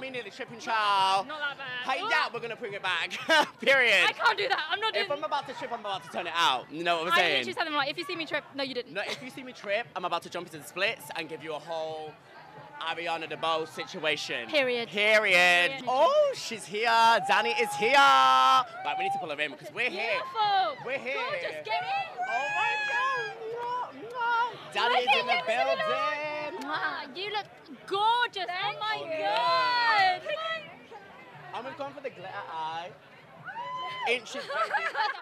me nearly tripping, child. Not that bad. Hey, Ooh. yeah, we're gonna bring it back. Period. I can't do that. I'm not doing. It. If I'm about to trip, I'm about to turn it out. You know what I'm I saying? literally said them like, if you see me trip, no, you didn't. No, if you see me trip, I'm about to jump into the splits and give you a whole Ariana DeBose situation. Period. Period. Period. Oh, she's here. Dannii is here. Right, we need to pull her in because we're here. Beautiful. We're here. Gorgeous. Get in. Oh my God. Dannii is in the you, building. You look gorgeous. oh my Oh, yeah. Gonna come for the glitter eye. Baby.